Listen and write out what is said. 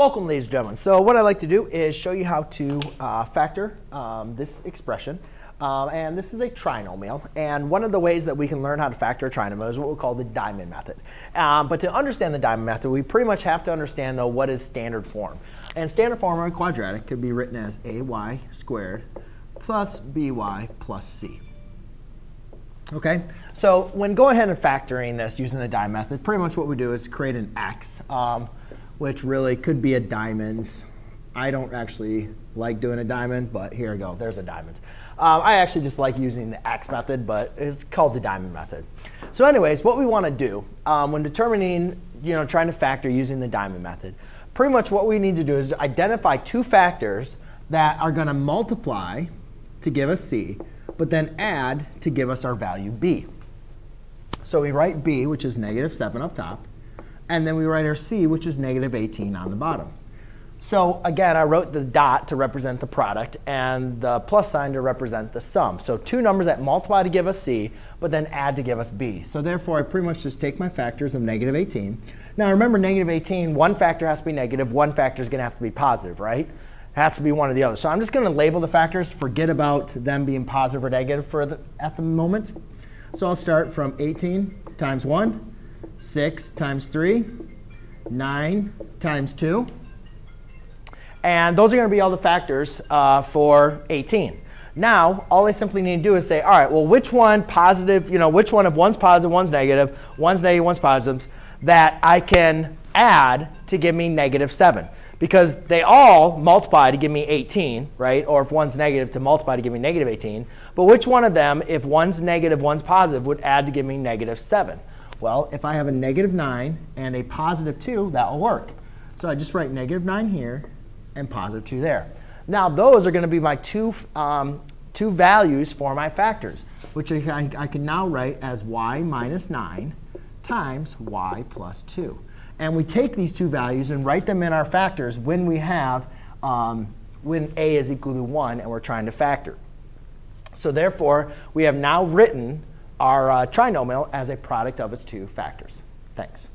Welcome, ladies and gentlemen. So what I'd like to do is show you how to uh, factor um, this expression. Um, and this is a trinomial. And one of the ways that we can learn how to factor a trinomial is what we call the diamond method. Um, but to understand the diamond method, we pretty much have to understand, though, what is standard form. And standard form of a quadratic could be written as ay squared plus by plus c. Okay, so when going ahead and factoring this using the diamond method, pretty much what we do is create an x. Um, which really could be a diamond. I don't actually like doing a diamond, but here we go. There's a diamond. Um, I actually just like using the X method, but it's called the diamond method. So anyways, what we want to do um, when determining, you know, trying to factor using the diamond method, pretty much what we need to do is identify two factors that are going to multiply to give us C, but then add to give us our value B. So we write B, which is negative 7 up top. And then we write our c, which is negative 18 on the bottom. So again, I wrote the dot to represent the product and the plus sign to represent the sum. So two numbers that multiply to give us c, but then add to give us b. So therefore, I pretty much just take my factors of negative 18. Now remember, negative 18, one factor has to be negative, one factor is going to have to be positive, right? It has to be one or the other. So I'm just going to label the factors, forget about them being positive or negative for the, at the moment. So I'll start from 18 times 1 6 times 3, 9 times 2. And those are going to be all the factors uh, for 18. Now, all I simply need to do is say, all right, well, which one positive, you know, which one if one's positive, one's negative, one's negative, one's positive, that I can add to give me negative 7. Because they all multiply to give me 18, right? Or if one's negative, to multiply to give me negative 18. But which one of them, if one's negative, one's positive, would add to give me negative 7? Well, if I have a negative 9 and a positive 2, that will work. So I just write negative 9 here and positive 2 there. Now, those are going to be my two, um, two values for my factors, which I, I can now write as y minus 9 times y plus 2. And we take these two values and write them in our factors when we have um, when a is equal to 1 and we're trying to factor. So therefore, we have now written our uh, trinomial as a product of its two factors. Thanks.